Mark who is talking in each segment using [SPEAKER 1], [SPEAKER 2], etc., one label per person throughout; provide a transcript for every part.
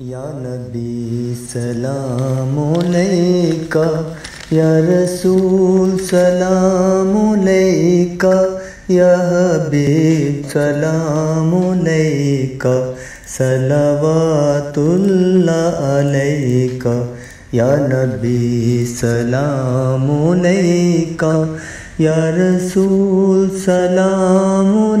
[SPEAKER 1] या नबी सलाम अलैका, या रसूल सलाम अलैका, या हबीब सलाम अलैका, सलवातुल्लाह अलैका, या नबी सलाम अलैका, या रसूल सलाम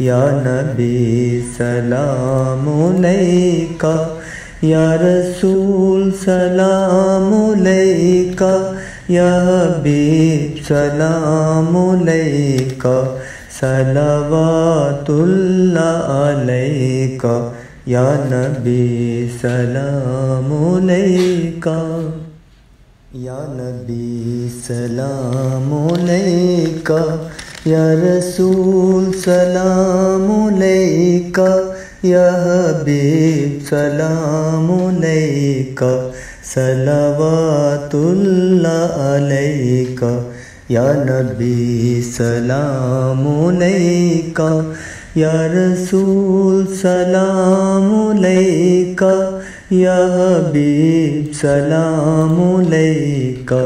[SPEAKER 1] या नबी सलाम अलैका या रसूल सलाम अलैका या हबीब सलाम अलैका सलावातुल्लाह अलैका, या नबी सलाम अलैका या नबी सलाम अलैका या रसूल सलाम अलैका या हबीब सलाम अलैका सलावातुल्लाह अलैका या नबी सलाम अलैका या रसूल सलाम अलैका या हबीब सलाम अलैका